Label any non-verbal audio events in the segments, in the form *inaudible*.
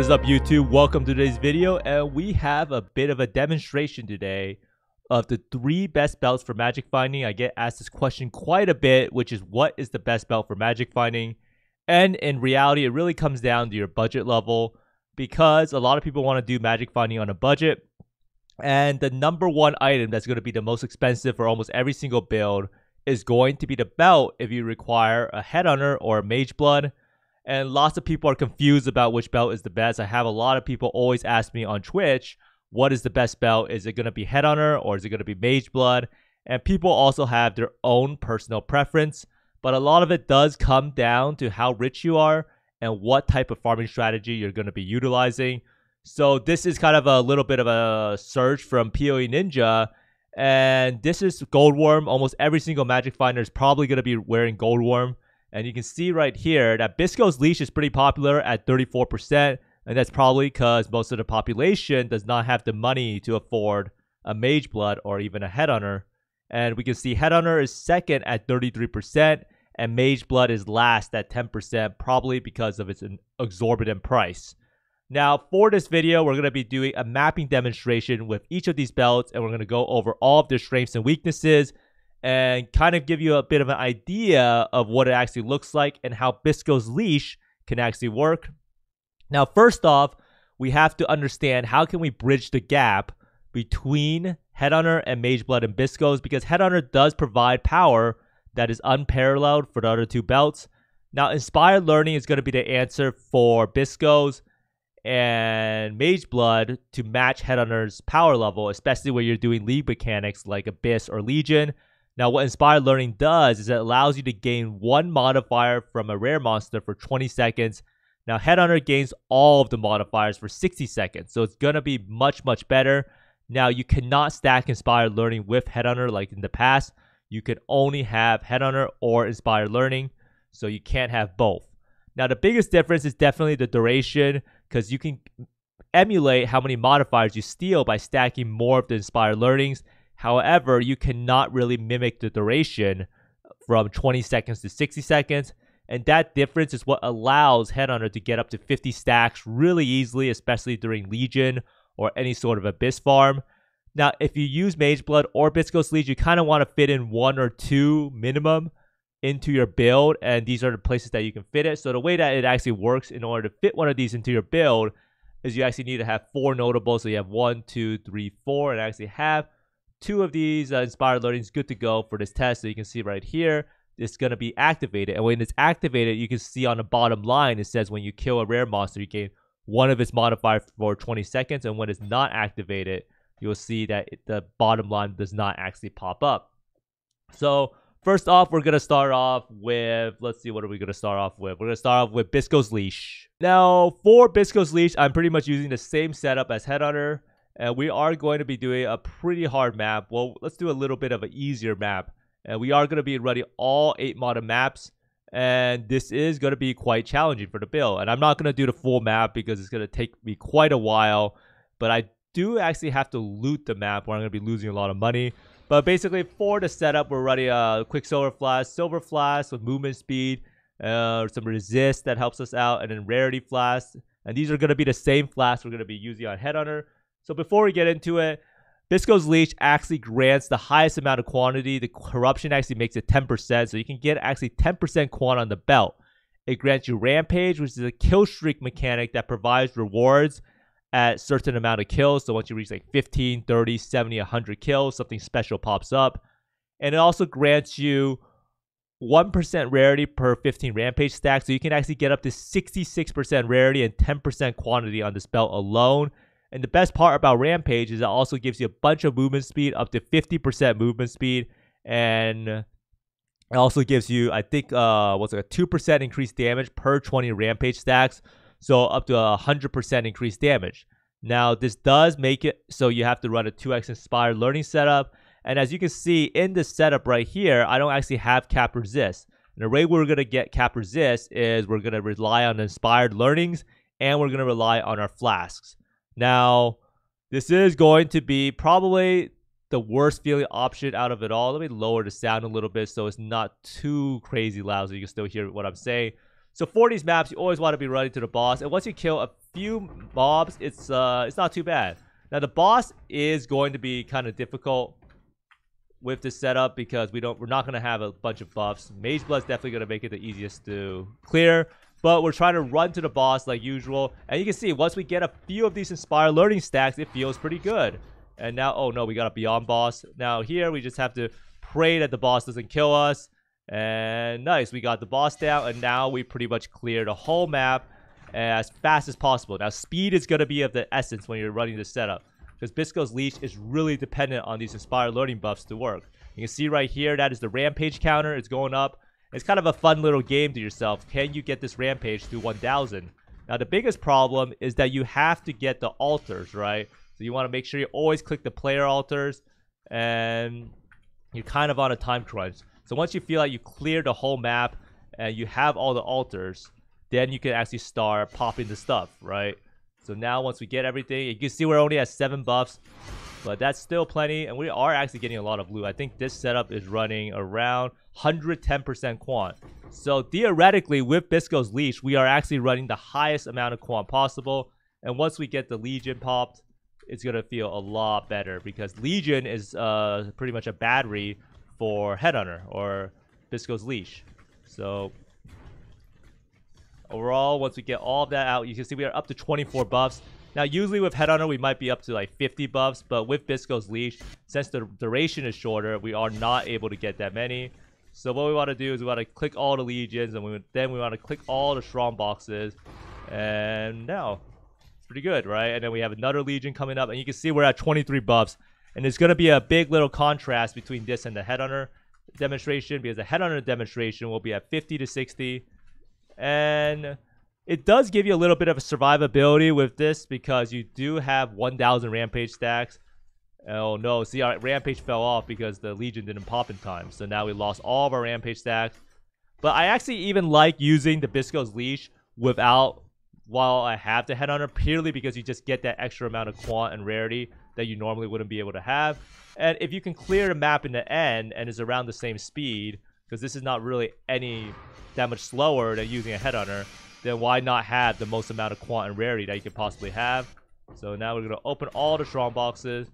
What is up YouTube? Welcome to today's video and we have a bit of a demonstration today of the three best belts for magic finding. I get asked this question quite a bit, which is what is the best belt for magic finding? And in reality, it really comes down to your budget level because a lot of people want to do magic finding on a budget. And the number one item that's going to be the most expensive for almost every single build is going to be the belt if you require a headhunter or a mage blood and lots of people are confused about which belt is the best. I have a lot of people always ask me on Twitch, what is the best belt? Is it going to be Headhunter or is it going to be Mage Blood? And people also have their own personal preference, but a lot of it does come down to how rich you are and what type of farming strategy you're going to be utilizing. So this is kind of a little bit of a search from PoE Ninja, and this is Goldwyrm. Almost every single Magic Finder is probably going to be wearing Goldwyrm. And you can see right here that Bisco's leash is pretty popular at 34%. And that's probably because most of the population does not have the money to afford a Mage Blood or even a Headhunter. And we can see Headhunter is second at 33%, and Mage Blood is last at 10%, probably because of its exorbitant price. Now, for this video, we're going to be doing a mapping demonstration with each of these belts, and we're going to go over all of their strengths and weaknesses, and kind of give you a bit of an idea of what it actually looks like and how Bisco's leash can actually work. Now, first off, we have to understand how can we bridge the gap between Headhunter and Mageblood and Bisco's because Headhunter does provide power that is unparalleled for the other two belts. Now, Inspired Learning is going to be the answer for Bisco's and Mageblood to match Headhunter's power level, especially when you're doing league mechanics like Abyss or Legion. Now, what Inspired Learning does is it allows you to gain one modifier from a rare monster for 20 seconds. Now, Headhunter gains all of the modifiers for 60 seconds, so it's going to be much, much better. Now, you cannot stack Inspired Learning with Headhunter like in the past. You can only have Headhunter or Inspired Learning, so you can't have both. Now, the biggest difference is definitely the duration, because you can emulate how many modifiers you steal by stacking more of the Inspired Learnings However, you cannot really mimic the duration from 20 seconds to 60 seconds. And that difference is what allows Headhunter to get up to 50 stacks really easily, especially during Legion or any sort of Abyss farm. Now, if you use Mage Blood or Bisco's Legion, you kind of want to fit in one or two minimum into your build, and these are the places that you can fit it. So the way that it actually works in order to fit one of these into your build is you actually need to have four notables. So you have one, two, three, four, and actually have two of these uh, inspired learning is good to go for this test. So you can see right here, it's going to be activated. And when it's activated, you can see on the bottom line, it says when you kill a rare monster, you gain one of its modifier for 20 seconds. And when it's not activated, you'll see that it, the bottom line does not actually pop up. So first off, we're going to start off with, let's see, what are we going to start off with? We're going to start off with Bisco's Leash. Now, for Bisco's Leash, I'm pretty much using the same setup as Headhunter. And we are going to be doing a pretty hard map. Well, let's do a little bit of an easier map. And we are going to be running all 8 modern maps. And this is going to be quite challenging for the build. And I'm not going to do the full map because it's going to take me quite a while. But I do actually have to loot the map where I'm going to be losing a lot of money. But basically, for the setup, we're running a Quicksilver Flask, Silver Flask with movement speed, uh, some resist that helps us out, and then Rarity Flask. And these are going to be the same flasks we're going to be using on Headhunter. So before we get into it, Bisco's Leash actually grants the highest amount of quantity. The corruption actually makes it 10%, so you can get actually 10% quant on the belt. It grants you Rampage, which is a kill streak mechanic that provides rewards at certain amount of kills. So once you reach like 15, 30, 70, 100 kills, something special pops up. And it also grants you 1% rarity per 15 Rampage stacks. So you can actually get up to 66% rarity and 10% quantity on this belt alone. And the best part about Rampage is it also gives you a bunch of movement speed, up to 50% movement speed, and it also gives you, I think, uh, what's it, a 2% increased damage per 20 Rampage stacks, so up to a 100% increased damage. Now, this does make it so you have to run a 2x Inspired Learning setup, and as you can see in this setup right here, I don't actually have Cap Resist. And the way we're going to get Cap Resist is we're going to rely on Inspired Learnings, and we're going to rely on our Flasks. Now, this is going to be probably the worst feeling option out of it all. Let me lower the sound a little bit so it's not too crazy loud so you can still hear what I'm saying. So for these maps, you always want to be running to the boss. And once you kill a few mobs, it's uh, it's not too bad. Now the boss is going to be kind of difficult with this setup because we don't we're not going to have a bunch of buffs. Mage Blood's definitely going to make it the easiest to clear. But we're trying to run to the boss like usual. And you can see, once we get a few of these Inspire Learning stacks, it feels pretty good. And now, oh no, we got a Beyond boss. Now here, we just have to pray that the boss doesn't kill us. And nice, we got the boss down. And now we pretty much clear the whole map as fast as possible. Now, speed is going to be of the essence when you're running this setup. Because Bisco's Leash is really dependent on these Inspire Learning buffs to work. You can see right here, that is the Rampage counter. It's going up. It's kind of a fun little game to yourself. Can you get this Rampage to 1000? Now, the biggest problem is that you have to get the altars, right? So you want to make sure you always click the player altars. And you're kind of on a time crunch. So once you feel like you clear the whole map and you have all the altars, then you can actually start popping the stuff, right? So now once we get everything, you can see we're only at 7 buffs. But that's still plenty, and we are actually getting a lot of loot. I think this setup is running around 110% quant. So theoretically, with Bisco's Leash, we are actually running the highest amount of quant possible. And once we get the Legion popped, it's going to feel a lot better because Legion is uh, pretty much a battery for Headhunter or Bisco's Leash. So overall, once we get all of that out, you can see we are up to 24 buffs. Now, usually with Headhunter, we might be up to like 50 buffs, but with Bisco's Leash, since the duration is shorter, we are not able to get that many. So what we want to do is we want to click all the legions, and we, then we want to click all the strong boxes. And now, it's pretty good, right? And then we have another legion coming up, and you can see we're at 23 buffs. And there's going to be a big little contrast between this and the Headhunter demonstration, because the Headhunter demonstration will be at 50 to 60. And it does give you a little bit of a survivability with this because you do have 1,000 Rampage stacks. Oh no, see our Rampage fell off because the Legion didn't pop in time. So now we lost all of our Rampage stacks. But I actually even like using the Bisco's Leash without, while I have the Headhunter, purely because you just get that extra amount of quant and rarity that you normally wouldn't be able to have. And if you can clear the map in the end and is around the same speed, because this is not really any that much slower than using a Headhunter, then why not have the most amount of quant and rarity that you could possibly have? So now we're going to open all the strong boxes.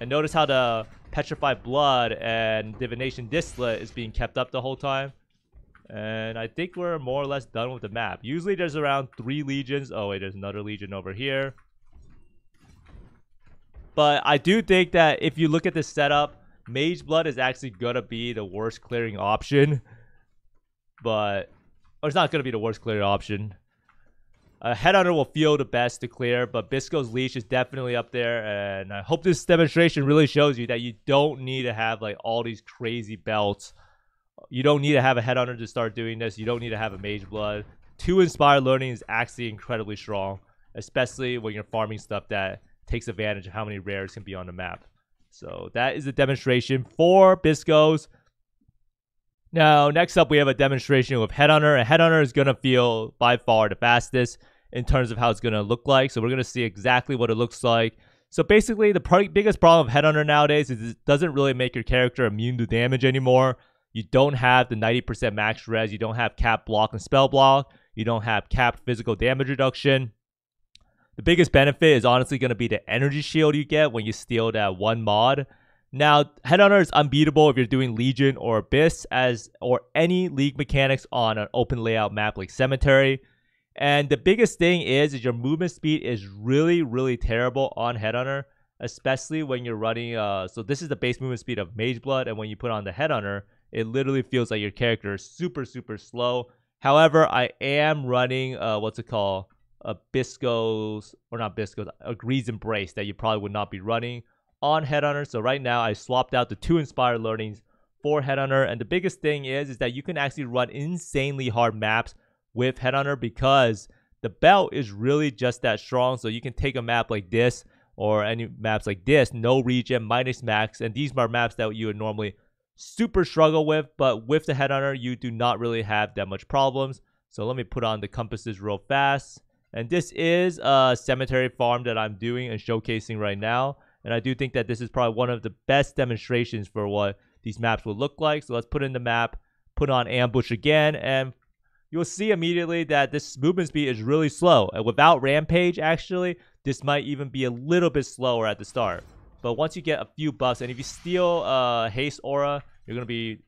And notice how the Petrified Blood and Divination Distillate is being kept up the whole time. And I think we're more or less done with the map. Usually there's around three legions. Oh wait, there's another legion over here. But I do think that if you look at the setup, Mage Blood is actually going to be the worst clearing option. *laughs* But or it's not going to be the worst clear option. Uh, Headhunter will feel the best to clear, but Bisco's Leash is definitely up there, and I hope this demonstration really shows you that you don't need to have like all these crazy belts. You don't need to have a Headhunter to start doing this. You don't need to have a Mage Blood. Two Inspired Learning is actually incredibly strong, especially when you're farming stuff that takes advantage of how many rares can be on the map. So that is a demonstration for Bisco's. Now, next up, we have a demonstration with Headhunter. And Headhunter is going to feel by far the fastest in terms of how it's going to look like. So we're going to see exactly what it looks like. So basically, the biggest problem of Headhunter nowadays is it doesn't really make your character immune to damage anymore. You don't have the 90% max res. You don't have cap block and spell block. You don't have capped physical damage reduction. The biggest benefit is honestly going to be the energy shield you get when you steal that one mod. Now, Headhunter is unbeatable if you're doing Legion or Abyss as or any league mechanics on an open layout map like Cemetery. And the biggest thing is, is your movement speed is really, really terrible on Headhunter, especially when you're running. Uh, so this is the base movement speed of Mage Blood, and when you put on the Headhunter, it literally feels like your character is super, super slow. However, I am running uh, what's it called, a Bisco's or not Bisco's, a Greed's Embrace that you probably would not be running on Headhunter. So right now I swapped out the two Inspired Learnings for Headhunter. And the biggest thing is, is that you can actually run insanely hard maps with Headhunter because the belt is really just that strong. So you can take a map like this or any maps like this, no regen, minus max. And these are maps that you would normally super struggle with. But with the Headhunter, you do not really have that much problems. So let me put on the compasses real fast. And this is a cemetery farm that I'm doing and showcasing right now. And I do think that this is probably one of the best demonstrations for what these maps will look like. So let's put in the map, put on ambush again, and you'll see immediately that this movement speed is really slow. And without Rampage, actually, this might even be a little bit slower at the start. But once you get a few buffs, and if you steal uh, Haste Aura, you're going to be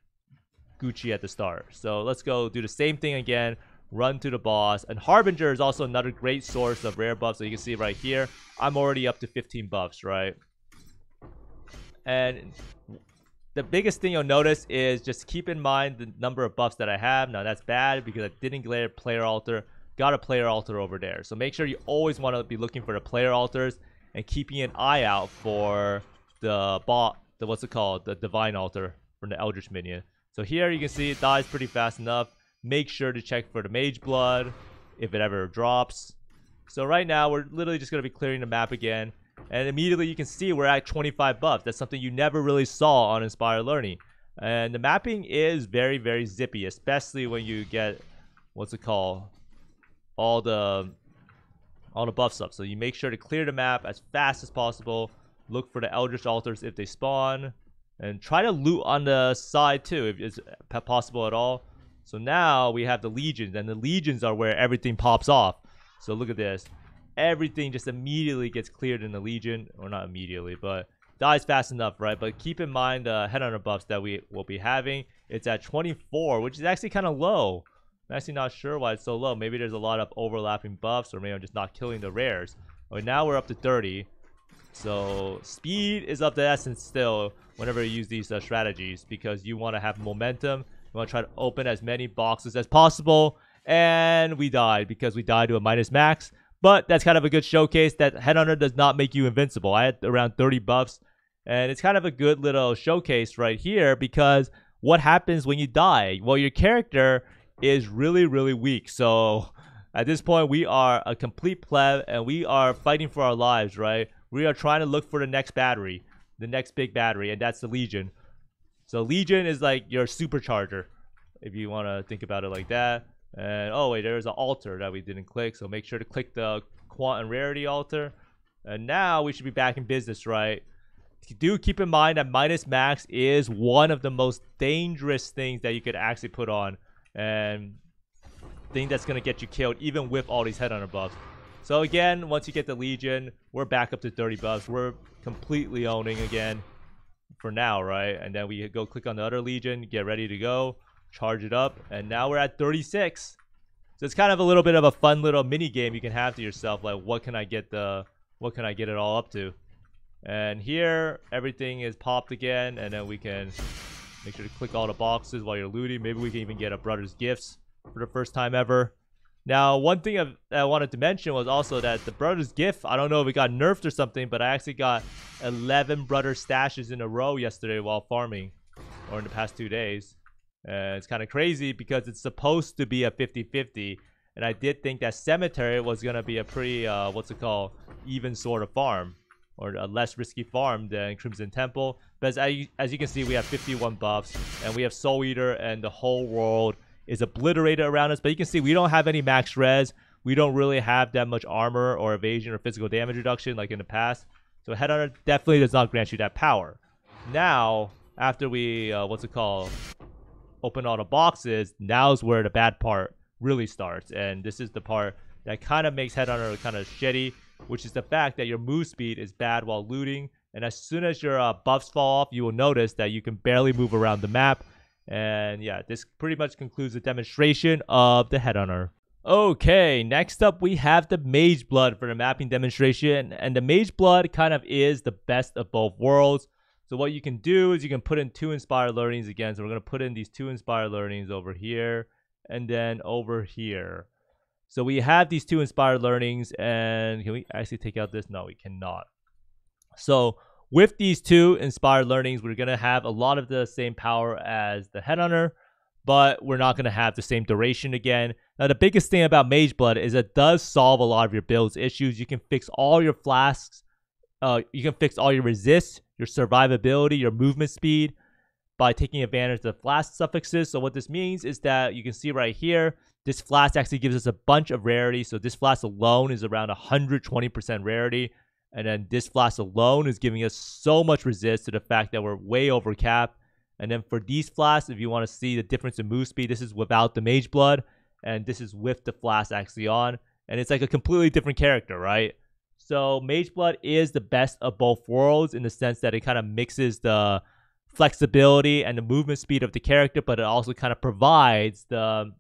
Gucci at the start. So let's go do the same thing again. Run to the boss. And Harbinger is also another great source of rare buffs. So you can see right here, I'm already up to 15 buffs, right? And the biggest thing you'll notice is just keep in mind the number of buffs that I have. Now that's bad because I didn't get a player altar. Got a player altar over there. So make sure you always want to be looking for the player altars and keeping an eye out for the bot, the what's it called, the divine altar from the Eldritch minion. So here you can see it dies pretty fast enough. Make sure to check for the mage blood if it ever drops. So right now we're literally just going to be clearing the map again. And immediately you can see we're at 25 buffs. That's something you never really saw on Inspired Learning. And the mapping is very, very zippy, especially when you get, what's it called, all the all the buffs up. So you make sure to clear the map as fast as possible. Look for the Eldritch Altars if they spawn. And try to loot on the side too, if it's possible at all. So now we have the Legions, and the Legions are where everything pops off. So look at this everything just immediately gets cleared in the Legion, or not immediately, but dies fast enough, right? But keep in mind the headhunter buffs that we will be having. It's at 24, which is actually kind of low. I'm actually not sure why it's so low. Maybe there's a lot of overlapping buffs, or maybe I'm just not killing the rares. But now we're up to 30. So speed is up to essence still whenever you use these uh, strategies because you want to have momentum. You want to try to open as many boxes as possible. And we died because we died to a minus max. But that's kind of a good showcase that Headhunter does not make you invincible. I had around 30 buffs, and it's kind of a good little showcase right here because what happens when you die? Well, your character is really, really weak. So at this point, we are a complete pleb, and we are fighting for our lives, right? We are trying to look for the next battery, the next big battery, and that's the Legion. So Legion is like your supercharger, if you want to think about it like that. And oh wait, there's an altar that we didn't click, so make sure to click the quant and rarity altar. And now we should be back in business, right? Do keep in mind that minus max is one of the most dangerous things that you could actually put on. And thing that's gonna get you killed even with all these headhunter buffs. So again, once you get the Legion, we're back up to 30 buffs. We're completely owning again for now, right? And then we go click on the other Legion, get ready to go charge it up, and now we're at 36. So it's kind of a little bit of a fun little mini game you can have to yourself, like what can I get the, what can I get it all up to? And here, everything is popped again, and then we can make sure to click all the boxes while you're looting. Maybe we can even get a brother's gifts for the first time ever. Now, one thing I've, i wanted to mention was also that the brother's gift, I don't know if it got nerfed or something, but I actually got 11 brother stashes in a row yesterday while farming, or in the past two days. Uh, it's kind of crazy because it's supposed to be a 50-50. And I did think that Cemetery was going to be a pretty, uh, what's it called, even sort of farm. Or a less risky farm than Crimson Temple. But as, I, as you can see, we have 51 buffs. And we have Soul Eater and the whole world is obliterated around us. But you can see we don't have any max res. We don't really have that much armor or evasion or physical damage reduction like in the past. So Headhunter definitely does not grant you that power. Now, after we, uh, what's it called, open all the boxes, now's where the bad part really starts. And this is the part that kind of makes Headhunter kind of shitty, which is the fact that your move speed is bad while looting. And as soon as your uh, buffs fall off, you will notice that you can barely move around the map. And yeah, this pretty much concludes the demonstration of the Headhunter. Okay, next up we have the Mage Blood for the mapping demonstration. And the Mage Blood kind of is the best of both worlds. So what you can do is you can put in two inspired learnings again. So we're going to put in these two inspired learnings over here and then over here. So we have these two inspired learnings and can we actually take out this? No, we cannot. So with these two inspired learnings, we're going to have a lot of the same power as the Headhunter, but we're not going to have the same duration again. Now, the biggest thing about Mage Blood is it does solve a lot of your build's issues. You can fix all your flasks. Uh, you can fix all your resists, your survivability, your movement speed by taking advantage of the flask suffixes. So what this means is that you can see right here, this flask actually gives us a bunch of rarity. So this flask alone is around 120% rarity. And then this flask alone is giving us so much resist to the fact that we're way over cap. And then for these flasks, if you want to see the difference in move speed, this is without the mage blood. and this is with the flask actually on, and it's like a completely different character, right? So Mage Blood is the best of both worlds in the sense that it kind of mixes the flexibility and the movement speed of the character, but it also kind of provides the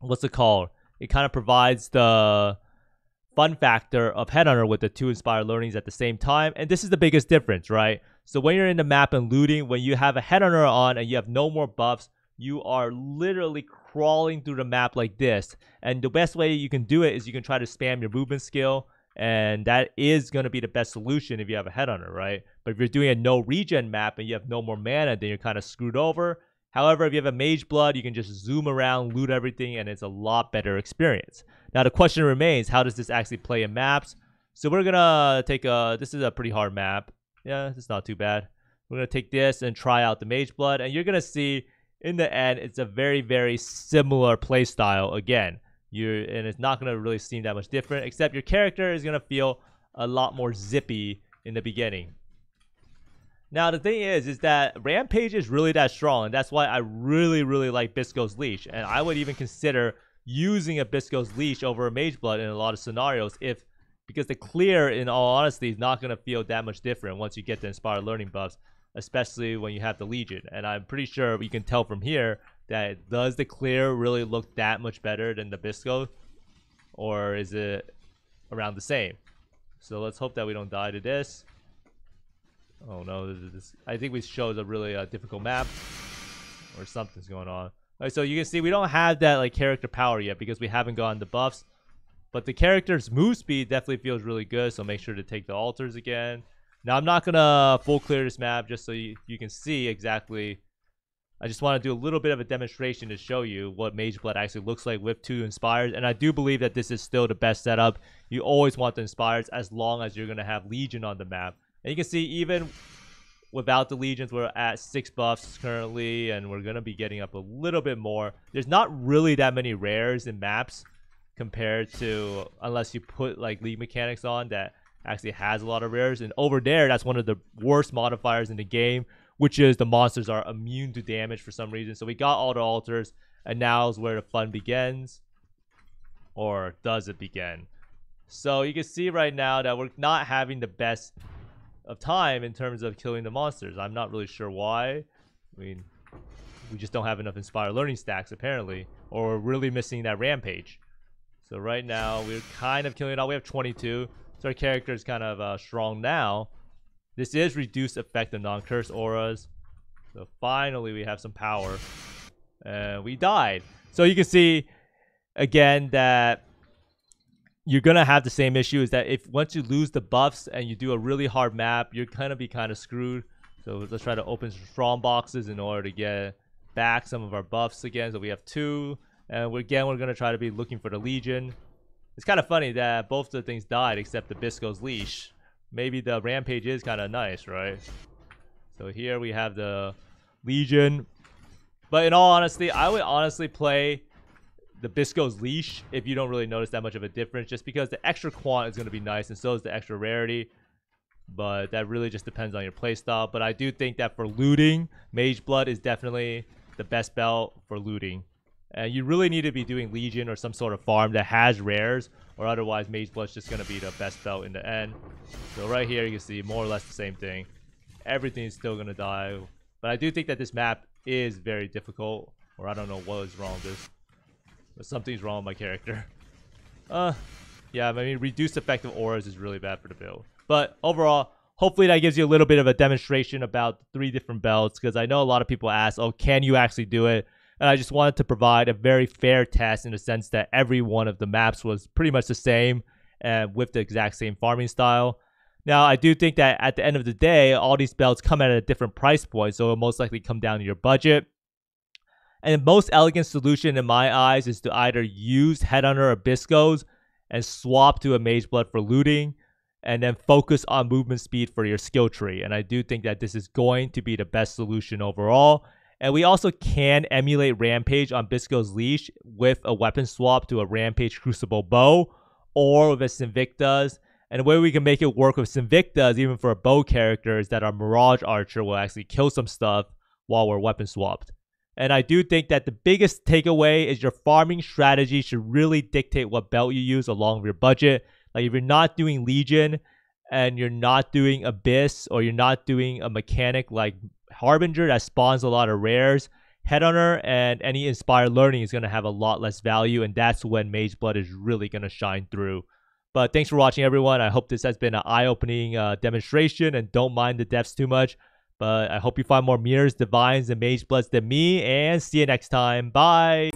what's it called? It kind of provides the fun factor of Headhunter with the two inspired learnings at the same time. And this is the biggest difference, right? So when you're in the map and looting, when you have a Headhunter on and you have no more buffs, you are literally crawling through the map like this. And the best way you can do it is you can try to spam your movement skill. And that is going to be the best solution if you have a Headhunter, right? But if you're doing a no regen map and you have no more mana, then you're kind of screwed over. However, if you have a mage blood, you can just zoom around, loot everything, and it's a lot better experience. Now the question remains, how does this actually play in maps? So we're gonna take a, this is a pretty hard map. Yeah, it's not too bad. We're gonna take this and try out the mage blood, and you're gonna see in the end, it's a very, very similar playstyle again. You're, and it's not gonna really seem that much different, except your character is gonna feel a lot more zippy in the beginning. Now the thing is, is that Rampage is really that strong, and that's why I really, really like Bisco's Leash, and I would even consider using a Bisco's Leash over a Mageblood in a lot of scenarios if because the clear, in all honesty, is not going to feel that much different once you get the Inspired Learning buffs, especially when you have the Legion. And I'm pretty sure you can tell from here that does the clear really look that much better than the Bisco? Or is it around the same? So let's hope that we don't die to this. Oh no, this, I think we showed a really uh, difficult map. Or something's going on. Right, so you can see we don't have that like character power yet because we haven't gotten the buffs. But the character's move speed definitely feels really good, so make sure to take the altars again. Now I'm not gonna full clear this map just so you, you can see exactly. I just want to do a little bit of a demonstration to show you what Mage Blood actually looks like with two Inspires. And I do believe that this is still the best setup. You always want the Inspires as long as you're going to have Legion on the map. And you can see even without the legions we're at six buffs currently and we're gonna be getting up a little bit more there's not really that many rares in maps compared to unless you put like league mechanics on that actually has a lot of rares and over there that's one of the worst modifiers in the game which is the monsters are immune to damage for some reason so we got all the altars and now is where the fun begins or does it begin so you can see right now that we're not having the best of time in terms of killing the monsters. I'm not really sure why. I mean, we just don't have enough Inspire Learning stacks, apparently. Or we're really missing that Rampage. So right now, we're kind of killing it all. We have 22. So our character is kind of uh, strong now. This is reduced effect of non-curse auras. So finally, we have some power. And we died. So you can see, again, that you're gonna have the same issue is that if once you lose the buffs and you do a really hard map, you're gonna be kind of screwed. So let's try to open some strong boxes in order to get back some of our buffs again. So we have two, and we're, again we're gonna try to be looking for the Legion. It's kind of funny that both the things died except the Bisco's leash. Maybe the Rampage is kind of nice, right? So here we have the Legion. But in all honesty, I would honestly play the Bisco's leash if you don't really notice that much of a difference just because the extra quant is going to be nice and so is the extra rarity but that really just depends on your playstyle but I do think that for looting Mage Blood is definitely the best belt for looting and you really need to be doing Legion or some sort of farm that has rares or otherwise Mageblood's just going to be the best belt in the end so right here you can see more or less the same thing everything's still going to die but I do think that this map is very difficult or I don't know what is wrong with this but something's wrong with my character. *laughs* Uh, yeah, I mean, reduced effective auras is really bad for the build. But overall, hopefully that gives you a little bit of a demonstration about three different belts because I know a lot of people ask, oh, can you actually do it? And I just wanted to provide a very fair test in the sense that every one of the maps was pretty much the same and with the exact same farming style. Now, I do think that at the end of the day, all these belts come at a different price point, so it'll most likely come down to your budget. And the most elegant solution in my eyes is to either use Headhunter or Biscos and swap to a Mage Blood for looting and then focus on movement speed for your skill tree. And I do think that this is going to be the best solution overall. And we also can emulate Rampage on Bisco's Leash with a weapon swap to a Rampage Crucible Bow or with a Sinvicta's. And the way we can make it work with Sinvicta's, even for a bow character, is that our Mirage Archer will actually kill some stuff while we're weapon swapped. And I do think that the biggest takeaway is your farming strategy should really dictate what belt you use along with your budget. Like if you're not doing Legion and you're not doing Abyss or you're not doing a mechanic like Harbinger that spawns a lot of rares, Headhunter and any Inspired Learning is going to have a lot less value, and that's when Mage Blood is really going to shine through. But thanks for watching, everyone. I hope this has been an eye-opening uh, demonstration, and don't mind the depths too much. But I hope you find more mirrors, divines, and mage bloods than me, and see you next time. Bye!